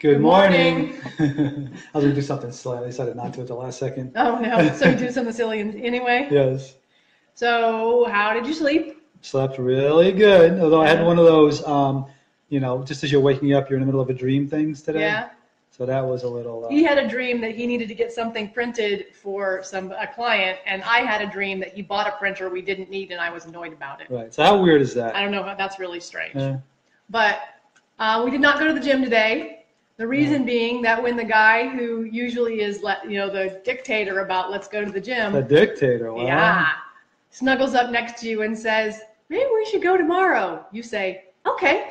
Good, morning. I was gonna do something silly. I decided not to at the last second. Oh no, so you do something silly anyway. Yes, So how did you sleep? slept really good. Although I had one of those, um, you know, just as you're waking up, you're in the middle of a dream things today. Yeah. So that was a little. He Uh, had a dream that he needed to get something printed for some a client, and I had a dream that he bought a printer we didn't need, and I was annoyed about it. right. So how weird is that? I that? don't know that's really strange. Yeah. But uh, we did not go to the gym today. The reason being that when the guy who usually is, let, you know, the dictator about let's go to the gym, the dictator. Wow. yeah, snuggles up next to you and says, maybe we should go tomorrow. You say, okay.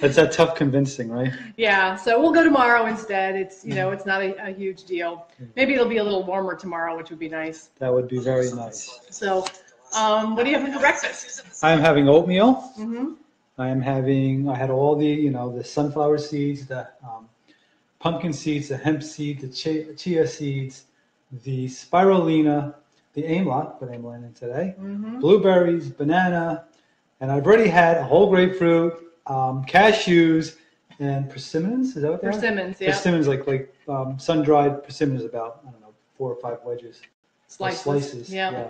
That's that tough convincing, right? yeah, so we'll go tomorrow instead. It's, you know, it's not a, a huge deal. Maybe it'll be a little warmer tomorrow, which would be nice. That would be very nice. So, um, what do you have for breakfast? I am having oatmeal. hmm I am having, I had all the, you know, the sunflower seeds, the um, pumpkin seeds, the hemp seed, the chia, chia seeds, the spirulina, the amla, put amla in today, hmm blueberries, banana, and I've already had a whole grapefruit, um, cashews, and persimmons. Is that what they are? Persimmons, yeah. Persimmons, like like um, sun-dried persimmons, about I don't know, four or five wedges, Slices. slices. Yeah.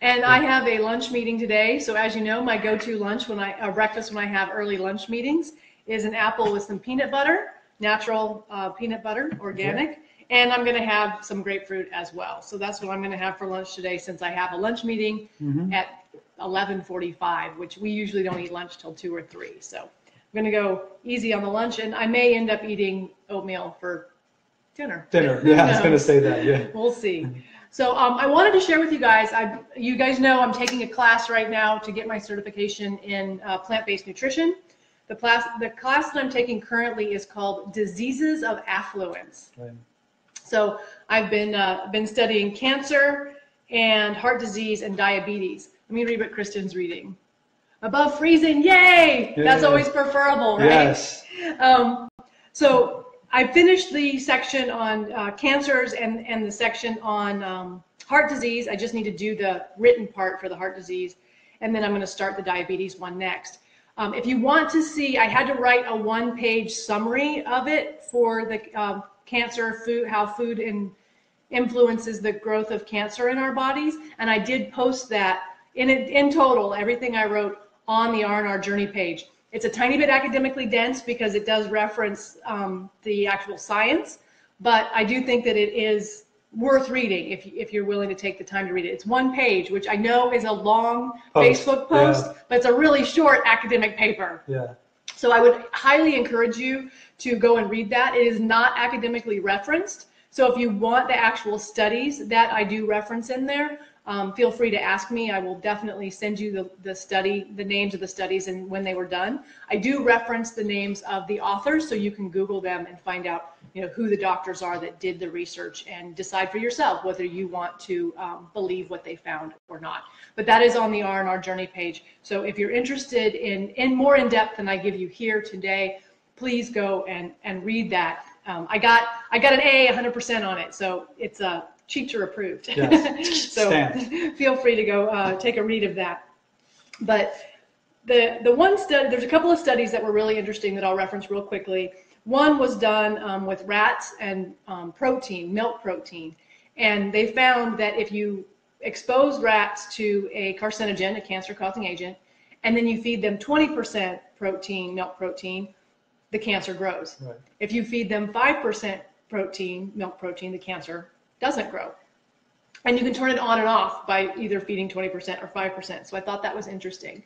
And I have a lunch meeting today. So as you know, my go-to lunch when I, uh, breakfast when I have early lunch meetings is an apple with some peanut butter, natural uh, peanut butter, organic. And I'm going to have some grapefruit as well. So that's what I'm going to have for lunch today since I have a lunch meeting Mhm. at 11:45, which we usually don't eat lunch till 2 or 3. So I'm going to go easy on the lunch and I may end up eating oatmeal for dinner. Dinner. Yeah, I was going to say that. Yeah. We'll see. So um, I wanted to share with you guys. I, you guys know I'm taking a class right now to get my certification in uh, plant-based nutrition. The class, the class that I'm taking currently is called Diseases of Affluence. Right. So I've been uh, been studying cancer and heart disease and diabetes. Let me read what Kristen's reading. Above freezing, yay! That's always preferable, right? Yes. Um, so I finished the section on uh, cancers and, and the section on um, heart disease. I just need to do the written part for the heart disease. And then I'm going to start the diabetes one next. Um, if you want to see, I had to write a one page summary of it for the um, cancer food, how food in, influences the growth of cancer in our bodies. And I did post that in, in total, everything I wrote on the R&R journey page. It's a tiny bit academically dense because it does reference um, the actual science, but I do think that it is worth reading if, if you're willing to take the time to read it. It's one page, which I know is a long Post, Facebook post, yeah. but it's a really short academic paper. Yeah. So I would highly encourage you to go and read that. It is not academically referenced. So if you want the actual studies that I do reference in there, um, feel free to ask me. I will definitely send you the, the study, the names of the studies and when they were done. I do reference the names of the authors so you can Google them and find out you know, who the doctors are that did the research and decide for yourself whether you want to um, believe what they found or not. But that is on the R&R Journey page. So if you're interested in, in more in depth than I give you here today, please go and, and read that. Um, I got I got an A 100% on it, so it's a uh, teacher approved. Yes. so Stamped. feel free to go uh, take a read of that. But the the one study, there's a couple of studies that were really interesting that I'll reference real quickly. One was done um, with rats and um, protein, milk protein, and they found that if you expose rats to a carcinogen, a cancer-causing agent, and then you feed them 20% protein, milk protein, the cancer grows. Right. If you feed them 5% protein, milk protein, the cancer doesn't grow. And you can turn it on and off by either feeding 20% or 5%. So I thought that was interesting.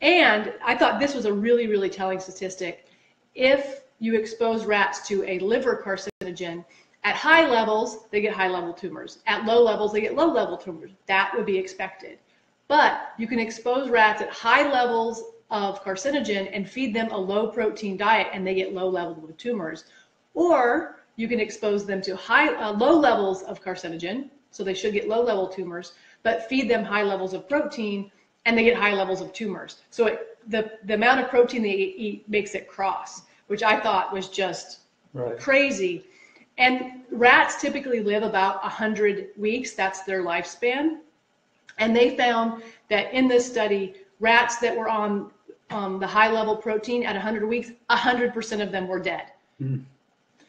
And I thought this was a really, really telling statistic. If you expose rats to a liver carcinogen, at high levels, they get high level tumors. At low levels, they get low level tumors. That would be expected. But you can expose rats at high levels of carcinogen and feed them a low protein diet and they get low levels of tumors. Or you can expose them to high, uh, low levels of carcinogen, so they should get low level tumors, but feed them high levels of protein and they get high levels of tumors. So it, the, the amount of protein they eat makes it cross, which I thought was just Right. crazy. And rats typically live about 100 weeks, that's their lifespan. And they found that in this study, rats that were on um, the high level protein at 100 weeks, 100% of them were dead. Mm.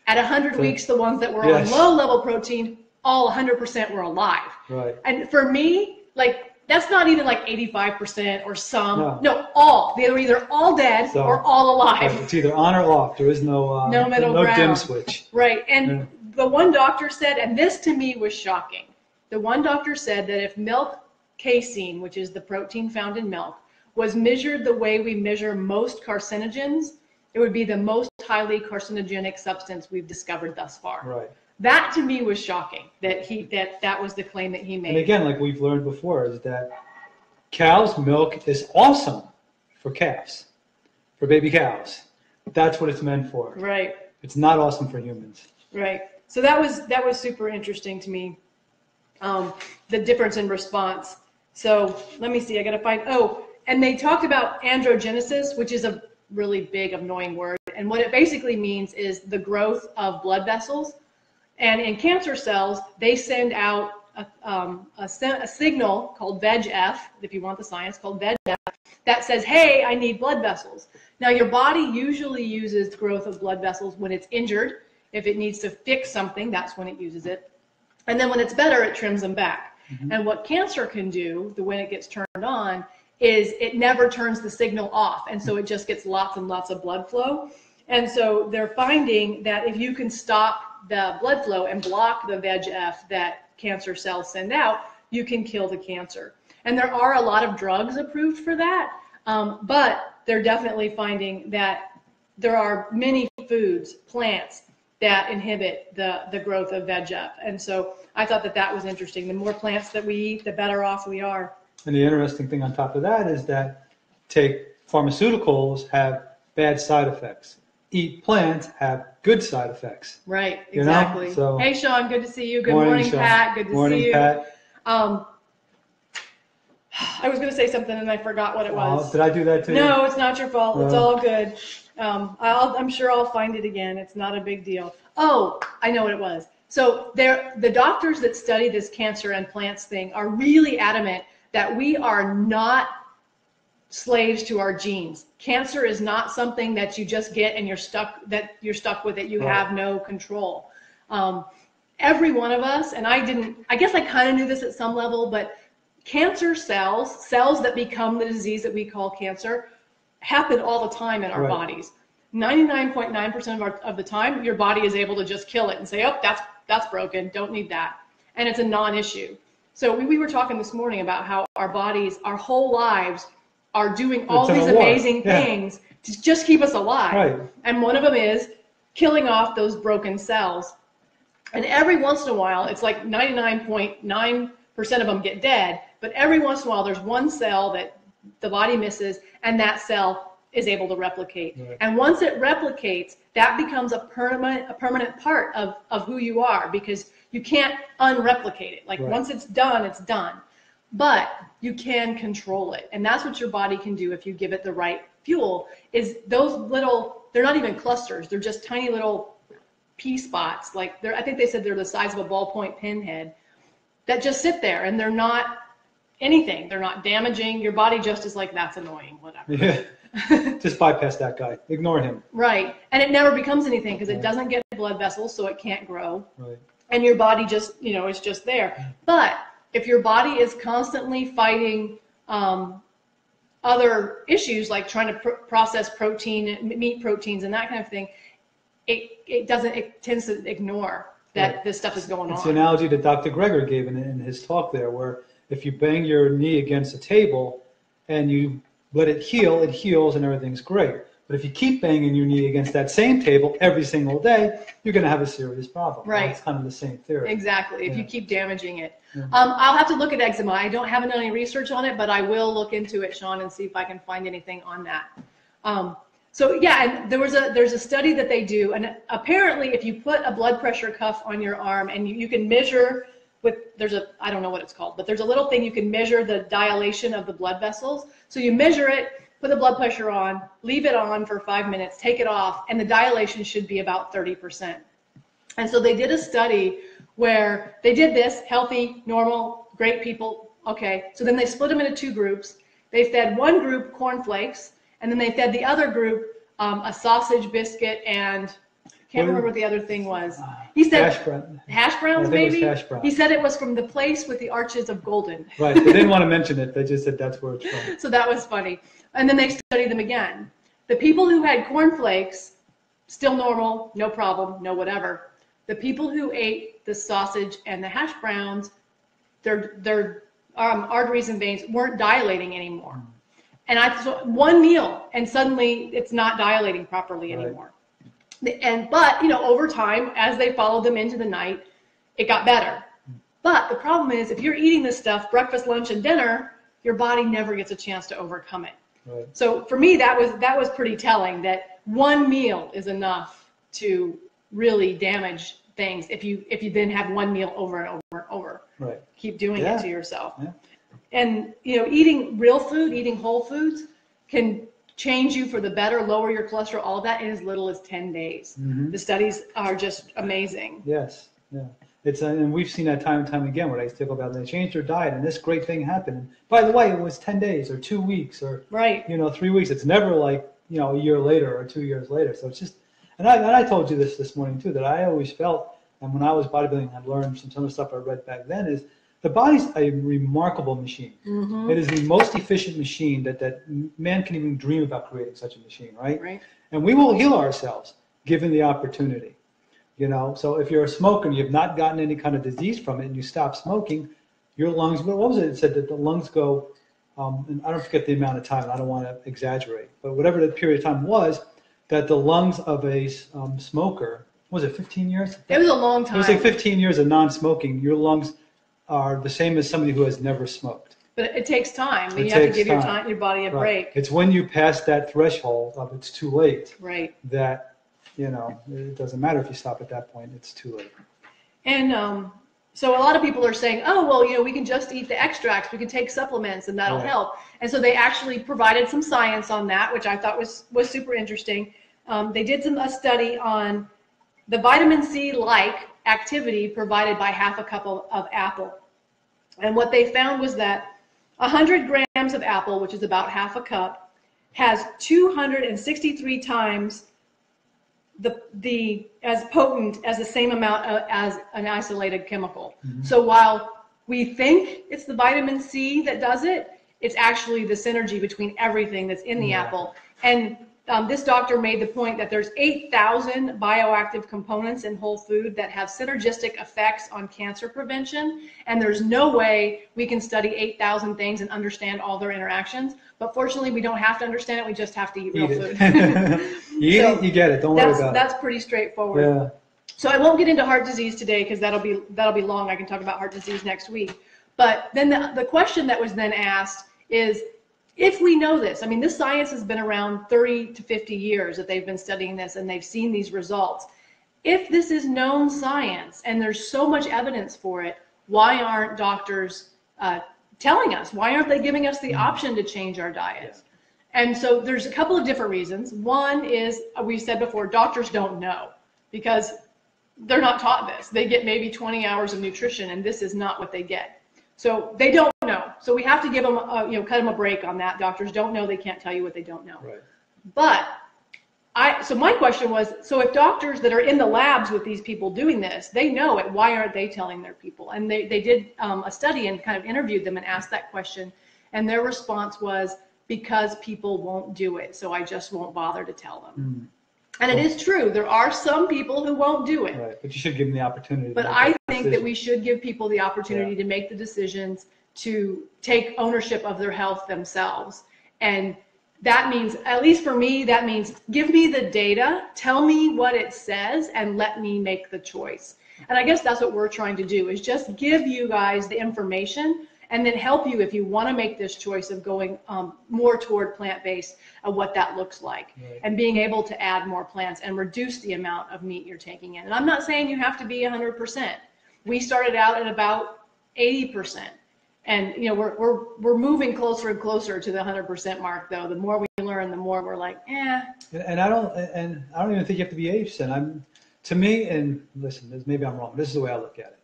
At 100 So- weeks, the ones that were Yes. on low level protein, all 100% were alive. Right. And for me, like that's not even like 85% or some. No. No, all. They were either all dead So- or all alive. It's either on or off. There is no uh, No middle no dim switch. Right. And Yeah. the one doctor said, and this to me was shocking. The one doctor said that if milk casein, which is the protein found in milk, was measured the way we measure most carcinogens, it would be the most highly carcinogenic substance we've discovered thus far. Right. That to me was shocking that he that that was the claim that he made. And again, like we've learned before, is that cow's milk is awesome for calves, for baby cows. That's what it's meant for. right. It's not awesome for humans. Right. So that was that was super interesting to me. Um, the difference in response. So let me see. I got to find. Oh, and they talked about angiogenesis, which is a really big, annoying word. And what it basically means is the growth of blood vessels. And in cancer cells, they send out a, um, a, a signal called VEGF, if you want the science, called VEGF, that says, hey, I need blood vessels. Now, your body usually uses growth of blood vessels when it's injured. If it needs to fix something, that's when it uses it. And then when it's better, it trims them back. And what cancer can do, the when it gets turned on, is it never turns the signal off. And so it just gets lots and lots of blood flow. And so they're finding that if you can stop the blood flow and block the VEGF that cancer cells send out, you can kill the cancer. And there are a lot of drugs approved for that. Um, but they're definitely finding that there are many foods, plants that inhibit the, the growth of VEGF. And so I thought that that was interesting. The more plants that we eat, the better off we are. And the interesting thing on top of that is that take pharmaceuticals have bad side effects. Eat plants have good side effects. Right, You know, exactly. so- hey, Sean, good to see you. Good morning, Sean. Pat. Good to Morning, see you. Pat. Um, I was going to say something and I forgot what it Oh, was. did I do that to you? No, it's not your fault. It's all good. Um, I'll, I'm sure I'll find it again. It's not a big deal. Oh, I know what it was. So there, the doctors that study this cancer and plants thing are really adamant that we are not slaves to our genes. Cancer is not something that you just get and you're stuck that you're stuck with it. You Right. have no control. Um, every one of us, and I didn't. I guess I kind of knew this at some level, but cancer cells, cells that become the disease that we call cancer, happen all the time in our Right. bodies. 99.9% of, our, of the time, your body is able to just kill it and say, oh, that's, that's broken, don't need that. And it's a non-issue. So we, we were talking this morning about how our bodies, our whole lives are doing all these amazing Yeah. things to just keep us alive. Right. And one of them is killing off those broken cells. And every once in a while, it's like 99.9% of them get dead, but every once in a while, there's one cell that the body misses, and that cell is able to replicate. Right. And once it replicates, that becomes a permanent, a permanent part of, of who you are because you can't unreplicate it. Like Right. once it's done, it's done. But you can control it. And that's what your body can do if you give it the right fuel is those little, they're not even clusters. They're just tiny little pea spots. Like they're, I think they said they're the size of a ballpoint pinhead that just sit there and they're not anything. They're not damaging. Your body just is like, that's annoying, whatever. Yeah. Just bypass that guy. Ignore him. Right. And it never becomes anything because it doesn't get blood vessels, so it can't grow. Right. And your body just, you know, is just there. But if your body is constantly fighting um, other issues like trying to pr- process protein, meat proteins, and that kind of thing, it, it doesn't, it tends to ignore that Right. this stuff is going on. It's an analogy that Dr. Greger gave in, in his talk there, where if you bang your knee against a table and you let it heal, it heals and everything's great. But if you keep banging your knee against that same table every single day, you're going to have a serious problem. Right. It's kind of the same theory. Exactly. If you keep damaging it, Yeah. um, I'll have to look at eczema. I don't haven't done any research on it, but I will look into it, Sean, and see if I can find anything on that. Um, so yeah, and there was a there's a study that they do, and apparently, if you put a blood pressure cuff on your arm and you, you can measure with there's a I don't know what it's called, but there's a little thing you can measure the dilation of the blood vessels. So you measure it, put the blood pressure on, leave it on for five minutes, take it off, and the dilation should be about 30%. And so they did a study where they did this healthy, normal, great people. Okay. So then they split them into two groups. They fed one group cornflakes And then they fed the other group um, a sausage biscuit and can't remember what the other thing was. He said Hash brown. hash browns, I think it was maybe. hash brown. He said it was from the place with the arches of golden. Right. They didn't want to mention it. They just said that's where it's from. So that was funny. And then they studied them again. The people who had cornflakes, still normal, no problem, no whatever. The people who ate the sausage and the hash browns, their their um, arteries and veins weren't dilating anymore. And I so one meal, and suddenly it's not dilating properly Right. anymore. The- And but you know over time, as they followed them into the night, it got better. But the problem is, if you're eating this stuff breakfast, lunch, and dinner, your body never gets a chance to overcome it. Right. So for me, that was that was pretty telling. That one meal is enough to really damage things if you if you then have one meal over and over and over. Right. Keep doing Yeah. it to yourself. Yeah. And you know, eating real food, eating whole foods, can change you for the better, lower your cholesterol, all that in as little as 10 days. Mhm. The studies are just amazing. Yes. Yeah. It's uh, and we've seen that time and time again where they stick about they changed their diet and this great thing happened. And by the way, it was ten days or two weeks or Right. you know three weeks. It's never like you know a year later or two years later. So it's just and I and I told you this this morning too that I always felt and when I was bodybuilding I learned some of the stuff I read back then is the body's a remarkable machine. hmm It is the most efficient machine that that man can even dream about creating such a machine, right? Right. and we will heal ourselves given the opportunity you know so if you're a smoker and you've not gotten any kind of disease from it and you stop smoking your lungs what was it it said that the lungs go um, and i don't forget the amount of time i don't want to exaggerate but whatever the period of time was that the lungs of a um, smoker was it 15 years It was a long time. it was like 15 years of non-smoking your lungs are the same as somebody who has never smoked but it takes time. It you have to give your time. time, your body a Right. break. it's when you pass that threshold of it's too late Right. that you know it doesn't matter if you stop at that point it's too late And um, so a lot of people are saying, oh, well, you know, we can just eat the extracts, we can take supplements, and that'll Right. help. And so they actually provided some science on that, which I thought was was super interesting. Um, they did some a study on the vitamin C like activity provided by half a cup of, of apple, and what they found was that 100 grams of apple, which is about half a cup, has 263 times the the as potent as the same amount of, as an isolated chemical. Mhm. So while we think it's the vitamin C that does it, it's actually the synergy between everything that's in the Yeah. apple. And um, this doctor made the point that there's 8,000 bioactive components in whole food that have synergistic effects on cancer prevention. And there's no way we can study 8,000 things and understand all their interactions. But fortunately, we don't have to understand it. We just have to eat real food. it you eat So it you get it don't worry about that's pretty straightforward. yeah So I won't get into heart disease today because that'll be that'll be long. I can talk about heart disease next week. But then the, the question that was then asked is if we know this, I mean, this science has been around 30 to 50 years that they've been studying this and they've seen these results. If this is known science and there's so much evidence for it, why aren't doctors uh, telling us? Why aren't they giving us the option to change our diets? And so there's a couple of different reasons. One is uh, we've said before, doctors don't know because they're not taught this. They get maybe 20 hours of nutrition, and this is not what they get. So they don't know. So we have to give them, a, you know, cut them a break on that. Doctors don't know. They can't tell you what they don't know. right But I, so my question was, so if doctors that are in the labs with these people doing this, they know it, why aren't they telling their people? And they, they did um, a study and kind of interviewed them and asked that question. And their response was, because people won't do it. So I just won't bother to tell them. And it is true. There are some people who won't do it. right but you should give them the opportunity But I think that we should give people the opportunity to make the decisions to take ownership of their health themselves. And that means, at least for me, that means give me the data, tell me what it says, and let me make the choice. And I guess that's what we're trying to do is just give you guys the information and then help you if you want to make this choice of going um, more toward plant-based of what that looks like Right. and being able to add more plants and reduce the amount of meat you're taking in. And I'm not saying you have to be 100%. We started out at about 80%. And you know, we're we're we're moving closer and closer to the 100% mark though. The more we learn, the more we're like, "Eh, And, and I don't, and I don't even think you have to be age percent. I'm, to me, and listen, maybe I'm wrong. This is the way I look at it.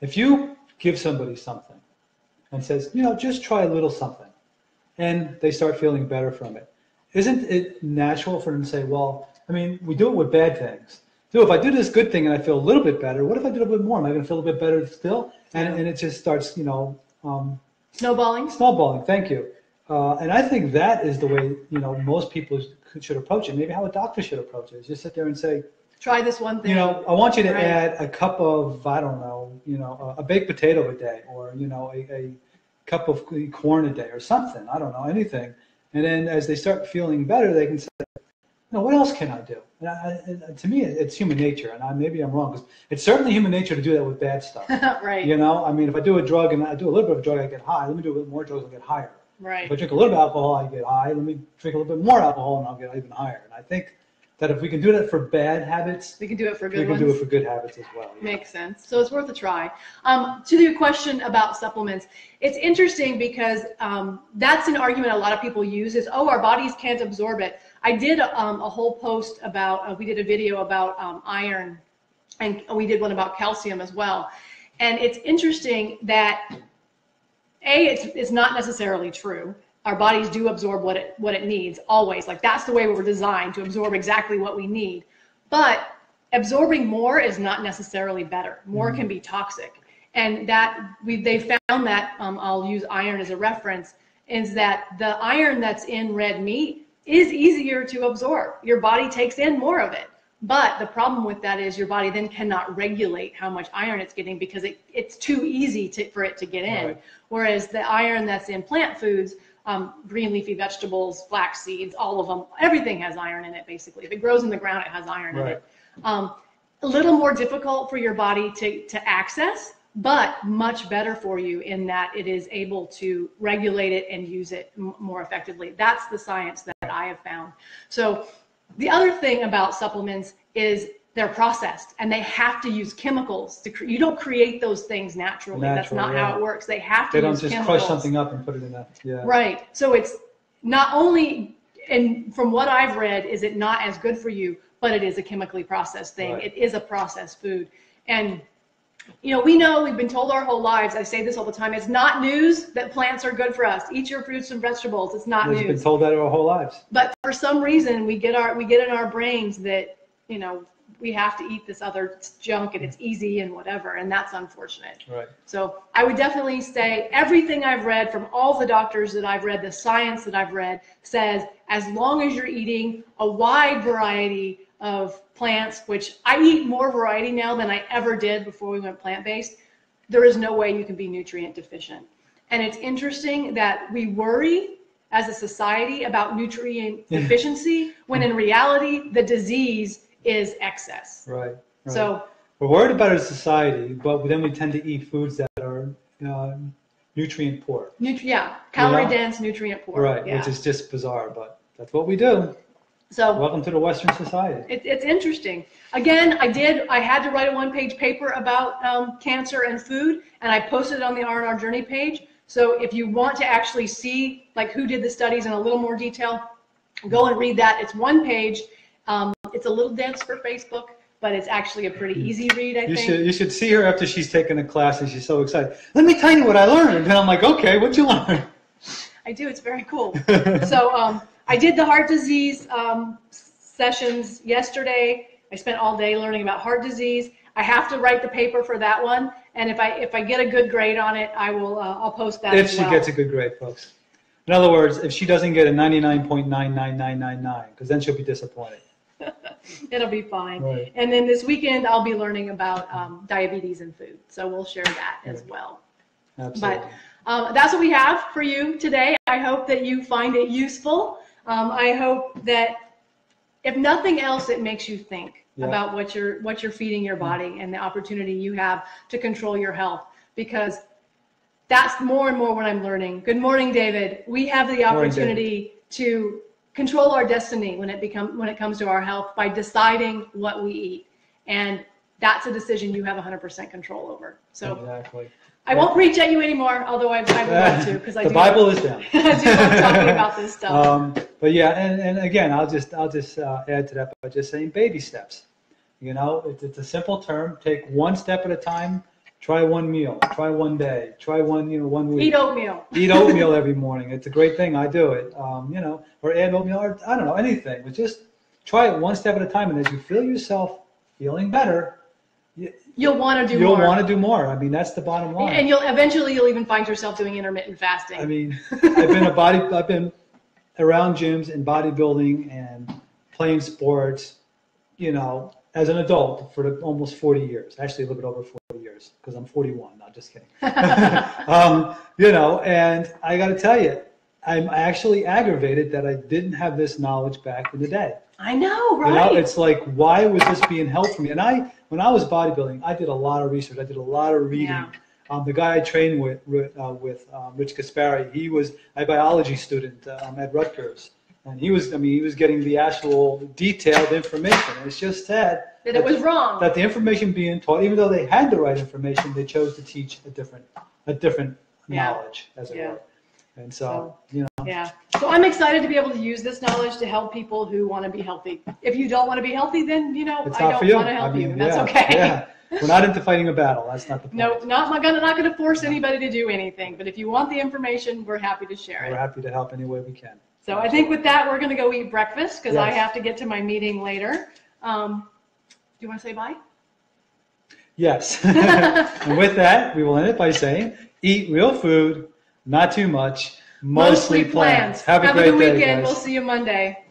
If you give somebody something and says, you know, just try a little something, and they start feeling better from it, isn't it natural for them to say, well, I mean, we do it with bad things. So if I do this good thing and I feel a little bit better, what if I do a little bit more? Am I going to feel a bit better still? And, and it just starts, you know, um, Snowballing. snowballing. Thank you. Uh, and I think that is the way, you know, most people should approach it. Maybe how a doctor should approach it is just sit there and say, Try this one thing. you know, I want you to Right. add a cup of, I don't know, you know, a, a baked potato a day, or you know, a, a cup of corn a day, or something. I don't know, anything. And then as they start feeling better, they can say, no, what else can I do? And I, to me, it's human nature, and I, maybe I'm wrong because it's certainly human nature to do that with bad stuff. right. You know, I mean, if I do a drug and I do a little bit of a drug, I get high. Let me do a little more drugs, I'll get higher. Right. If I drink a little bit of alcohol, I get high. Let me drink a little bit more alcohol, and I'll get even higher. And I think that if we can do that for bad habits, We can do it for good. we can ones. do it for good habits as well. Makes sense. So it's worth a try. Um, to your question about supplements, it's interesting because um, that's an argument a lot of people use is, oh, our bodies can't absorb it. I did um, a whole post about, uh, we did a video about um, iron and we did one about calcium as well. And it's interesting that A, it's, it's not necessarily true. Our bodies do absorb what it, what it needs always. Like that's the way we were designed to absorb exactly what we need. But absorbing more is not necessarily better. More can be toxic. And that we they found that um, I'll use iron as a reference is that the iron that's in red meat is easier to absorb. Your body takes in more of it. But the problem with that is your body then cannot regulate how much iron it's getting because it, it's too easy to, for it to get in. Right. Whereas the iron that's in plant foods, um, green leafy vegetables, flax seeds, all of them, everything has iron in it basically. If it grows in the ground, it has iron in it. Um, a little more difficult for your body to, to access, but much better for you in that it is able to regulate it and use it m- more effectively. That's the science that I have found. So the other thing about supplements is they're processed and they have to use chemicals to you don't create those things naturally. That's not yeah. how it works. They have to They don't use just chemicals. crush something up and put it in that. Yeah. Right. So it's not only, and from what I've read, is it not as good for you, but it is a chemically processed thing. Right. It is a processed food. And, you know, we know we've been told our whole lives, I say this all the time, it's not news that plants are good for us. Eat your fruits and vegetables. It's not news. We've been told that our whole lives. But for some reason, we get our, we get in our brains that, you know, we have to eat this other junk and it's easy and whatever. And that's unfortunate. Right. So I would definitely say everything I've read from all the doctors that I've read, the science that I've read says as long as you're eating a wide variety of plants, which I eat more variety now than I ever did before we went plant based, there is no way you can be nutrient deficient. And it's interesting that we worry as a society about nutrient deficiency when in reality the disease is excess. Right. right. So we're worried about our society, but then we tend to eat foods that are uh, nutrient poor. Nutri- yeah, calorie dense, nutrient poor. Right. Yeah. Which is just bizarre, but that's what we do. So Welcome to the Western society. it, it's interesting. Again, I did. I had to write a one-page paper about um, cancer and food, and I posted it on the R&R Journey page. So if you want to actually see like who did the studies in a little more detail, go and read that. It's one page. Um, it's a little dense for Facebook, but it's actually a pretty easy read. I You think. should you should see her after she's taken a class and she's so excited. Let me tell you what I learned. And I'm like, okay, what'd you learn? I do. It's very cool. so um, I did the heart disease um, sessions yesterday. I spent all day learning about heart disease. I have to write the paper for that one, and if I if I get a good grade on it, I will uh, I'll post that. if she well. gets a good grade, folks. In other words, if she doesn't get a 99.99999, because then she'll be disappointed. It'll be fine. Right. And then this weekend I'll be learning about um, diabetes and food, so we'll share that as well. Absolutely. But um, that's what we have for you today. I hope that you find it useful. Um, I hope that if nothing else, it makes you think Yeah. about what you're what you're feeding your body and the opportunity you have to control your health. Because that's more and more what I'm learning. Good morning, David. We have the Morning, opportunity to control our destiny when it become when it comes to our health by deciding what we eat, and that's a decision you have 100% control over. So. exactly. I won't preach at you anymore, although I, I would love to because I the do. Bible is down. I do love talking about this stuff. Um, but yeah, and, and again, I'll just I'll just uh, add to that by just saying baby steps. You know, it's, it's a simple term. Take one step at a time. Try one meal. Try one day. Try one, you know, one week. Eat oatmeal. Eat oatmeal every morning. It's a great thing. I do it. Um, you know, or add oatmeal, or I don't know anything. But just try it one step at a time, and as you feel yourself feeling better, You'll want to do you'll more. want to do more. I mean, that's the bottom line. and you'll eventually you'll even find yourself doing intermittent fasting. I mean, I've been a body, I've been around gyms and bodybuilding and playing sports, you know, as an adult for the, almost 40 years. Actually, a little bit over 40 years because I'm 41. not just kidding. um, you know, and I got to tell you, I'm actually aggravated that I didn't have this knowledge back in the day. I know, You right? know, it's like, why was this being held from me? And I, when I was bodybuilding, I did a lot of research. I did a lot of reading. Yeah. Um, the guy I trained with, uh, with um, Rich Gaspari, he was a biology student um, at Rutgers, and he was, I mean, he was getting the actual detailed information. And it's just sad that it was wrong. that the information being taught, even though they had the right information, they chose to teach a different, a different Yeah. knowledge, as it Yeah. were. And so, you know, Yeah. So I'm excited to be able to use this knowledge to help people who want to be healthy. If you don't want to be healthy, then you know it's I don't want to help I mean, you, that's yeah, okay. Yeah. We're not into fighting a battle. That's not the point. No, not my gonna not gonna force anybody to do anything. But if you want the information, we're happy to share it. We're happy to help any way we can. So I think with that, we're gonna go eat breakfast because I have to get to my meeting later. Um, do you want to say bye? Yes. and with that, we will end it by saying, eat real food, not too much, mostly, plants. Have a Have great good day, weekend. We'll see you Monday.